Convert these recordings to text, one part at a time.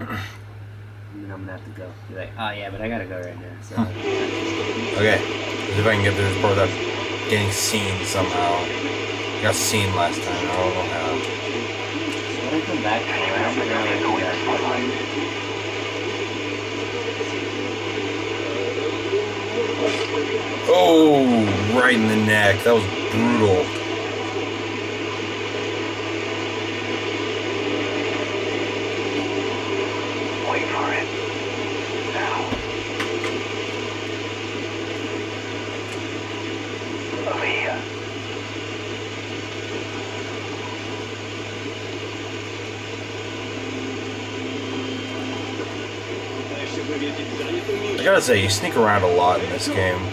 And then I'm gonna have to go. Be like, oh yeah, but I gotta go right now. So Okay. Let's see if I can get through this part without getting seen somehow. I got seen last time. I don't know how. when I come back, I don't know if you guys Oh, right in the neck. That was brutal. Gotta say, you sneak around a lot in this game.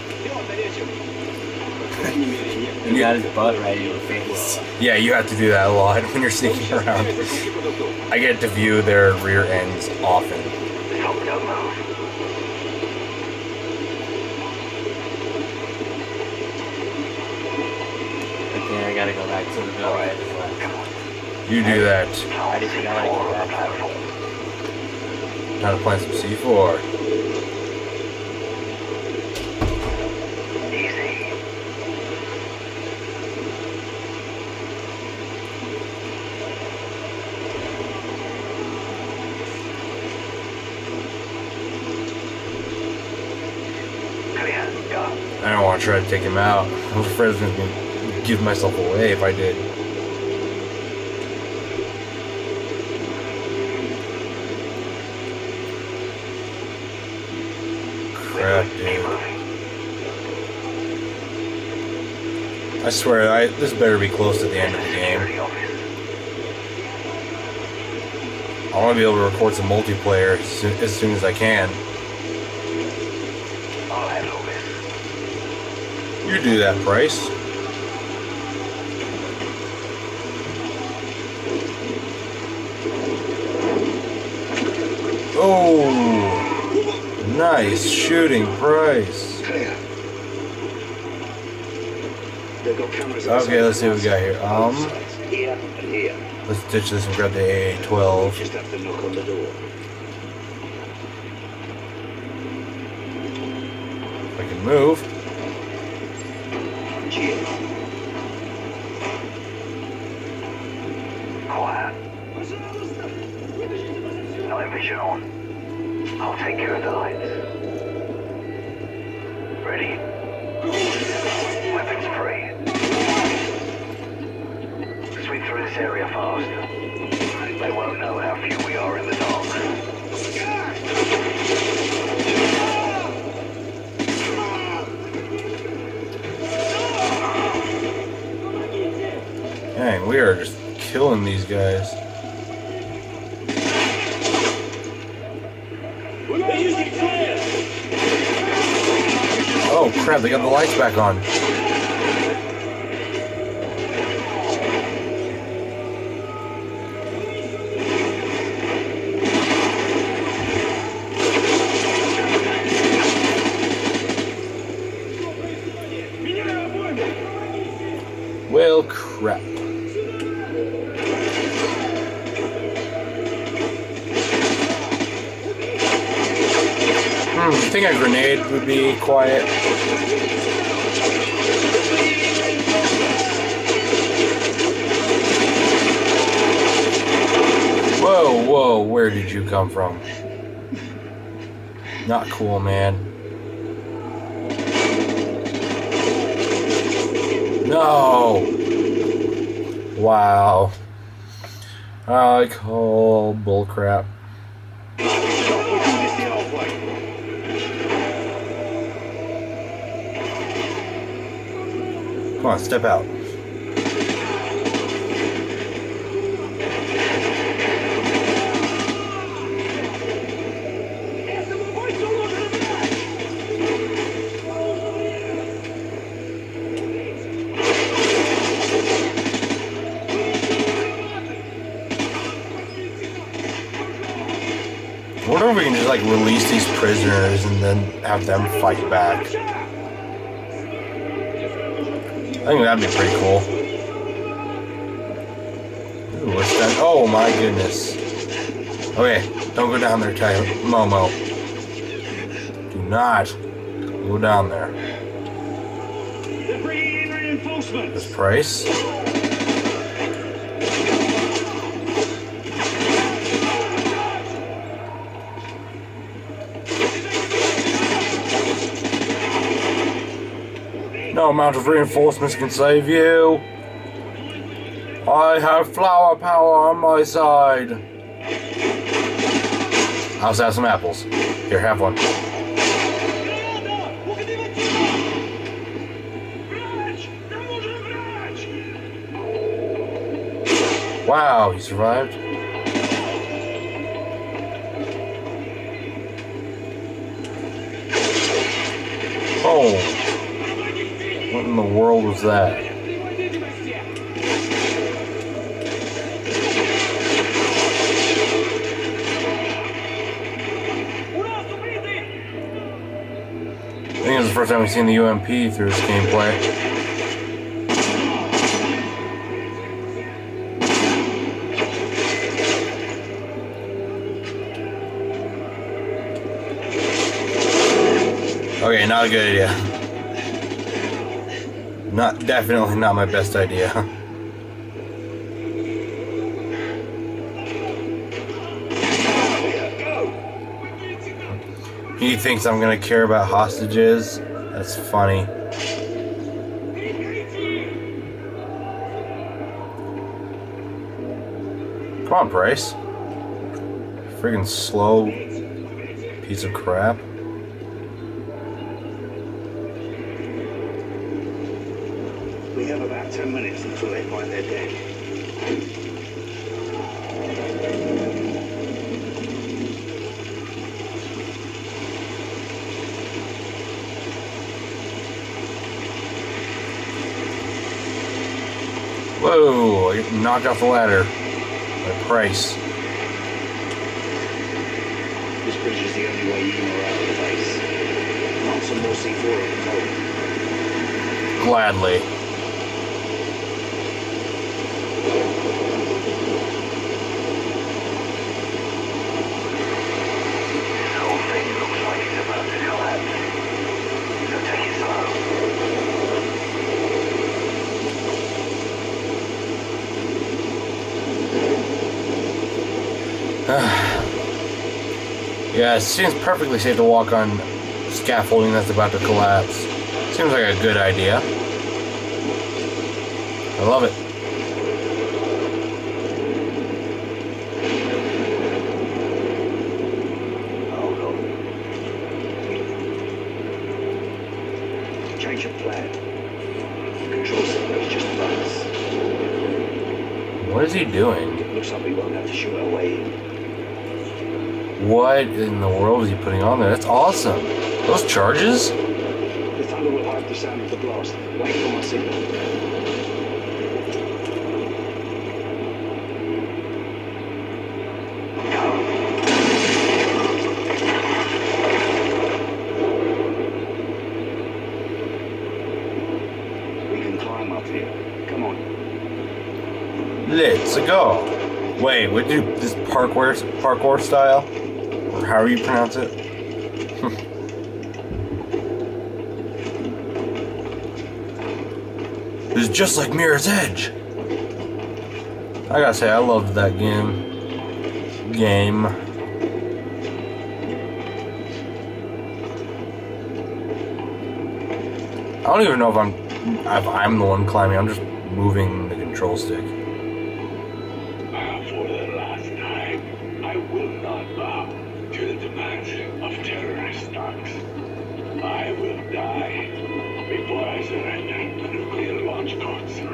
He got his butt right in your face. Yeah, you have to do that a lot when you're sneaking around. I get to view their rear ends often. Stop, don't move. Okay, I gotta go back to the bill right as well. Come on. You do that. I I gotta go back. Time to plant some C4. Easy. Clear. Go. I don't want to try to take him out. I'm afraid I was going to give myself away if I did. Crap, dude. I swear, I this better be close to the end of the game. I want to be able to record some multiplayer as soon as, soon as I can. I'll handle this. You do that, Price. Oh, nice shooting, Price. Clear. They've got cameras Okay, let's see what we got here. Um, Here and here. let's ditch this and grab the AA-12. Just have to knock on the door. If I can move. Night vision on. I'll take care of the lights. Ready? Weapons free. Sweep through this area fast. They won't know how few we are in the dark. Dang, we are just killing these guys. Crap, they got the lights back on. Well, crap. Grenade would be quiet. Whoa, whoa, where did you come from? Not cool, man. No! Wow. I call bullcrap. Come on, step out. I wonder if we can just like release these prisoners and then have them fight back. I think that'd be pretty cool. Ooh, what's that? Oh my goodness. Okay, don't go down there, Ty Momo. Do not go down there. This price. No amount of reinforcements can save you. I have flower power on my side. Also have some apples. Here, have one. Wow, he survived. Oh. In the world was that? I think it's the first time we've seen the UMP through this gameplay. Okay, not a good idea. Not definitely not my best idea. He thinks I'm gonna care about hostages. That's funny. Come on, Price. Friggin' slow piece of crap. We have about ten minutes until they find their dead. Whoa, I knocked off the ladder. By Price. This bridge is the only way in or out of the base. Want some more C4 at the top. Gladly. This whole thing looks like it's about to collapse. So take it slow. Yeah, it seems perfectly safe to walk on scaffolding that's about to collapse. Seems like a good idea. I love it. Change of plan. Control is just us. What is he doing? Looks like we won't have to shoot our way in. What in the world is he putting on there? That's awesome. Those charges? The thunder will hide the sound of the blast. Wait for my signal. We can climb up here. Come on. Let's go. Wait, would you this parkour parkour style? However you pronounce it? it's just like Mirror's Edge. I gotta say, I loved that game. Game. I don't even know if I'm if I'm the one climbing. I'm just moving the control stick.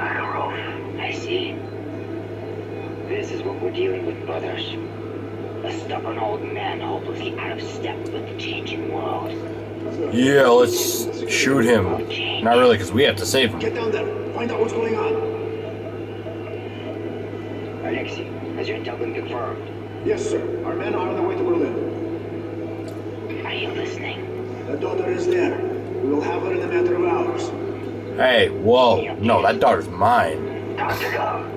Makarov. I see. This is what we're dealing with, brothers. A stubborn old man hopelessly out of step with the changing world. Yeah, let's shoot him. Not really, because we have to save him. Get down there. Find out what's going on. Alexei, has your intel been confirmed? Yes, sir. Our men are on the way to Berlin. Are you listening? The daughter is there. We will have her in a matter of hours. Hey, whoa. No, that daughter's mine. Time to go.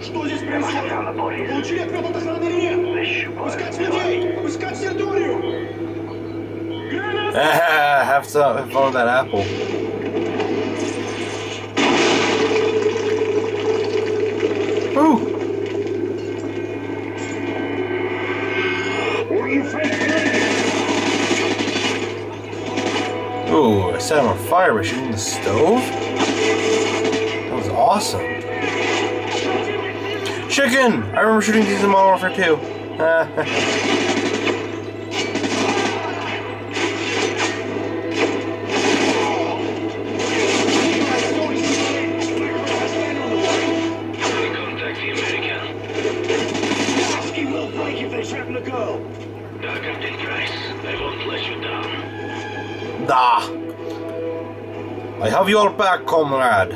Что здесь They must have происходит? found the bodies. Получили ответ от охраны или нет? This ship was Обыскать людей! Обыскать территорию! have some have fun with that apple. Set him on fire by shooting the stove? That was awesome. Chicken! I remember shooting these in Modern Warfare 2. Have your back, comrade.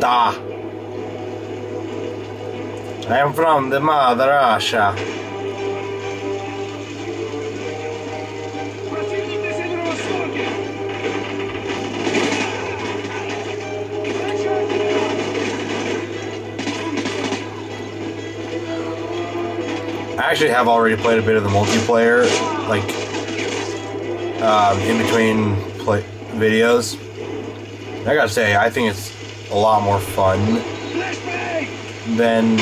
Da. I am from the mother Russia. I actually have already played a bit of the multiplayer, like um, in between play videos. I gotta say, I think it's a lot more fun than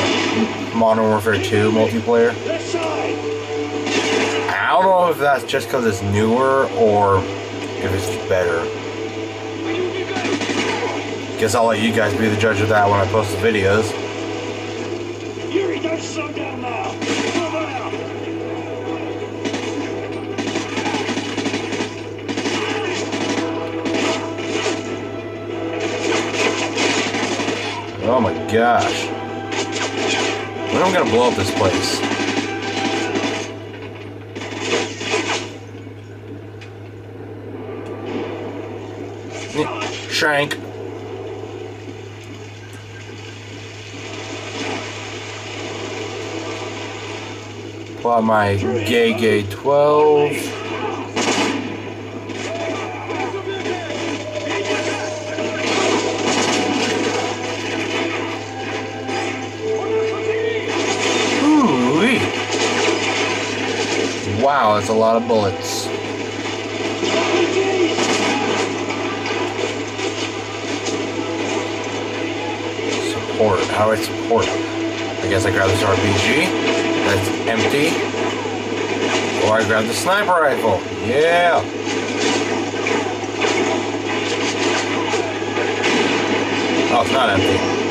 Modern Warfare 2 multiplayer. I don't know if that's just because it's newer or if it's better. Guess I'll let you guys be the judge of that when I post the videos. Gosh. When am I gonna blow up this place? Shank. Pull out my gay gay 12. Wow, that's a lot of bullets. Support. How do I support? I guess I grab this RPG. That's empty. Or I grab the sniper rifle. Yeah. Oh, it's not empty.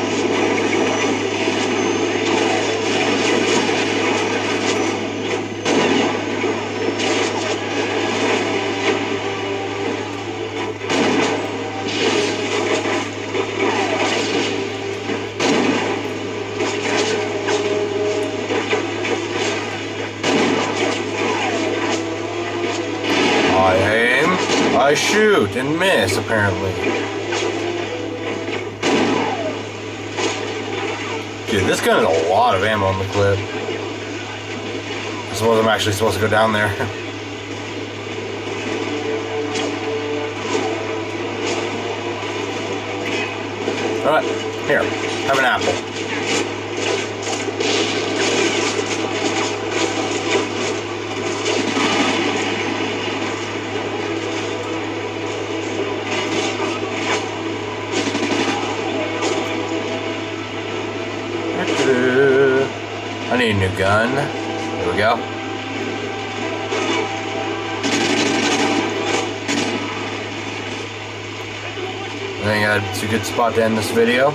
I shoot, and miss, apparently. Dude, this gun has a lot of ammo in the clip. I suppose I'm actually supposed to go down there. Alright, here, have an apple. I a new gun. Here we go. I think that's a good spot to end this video.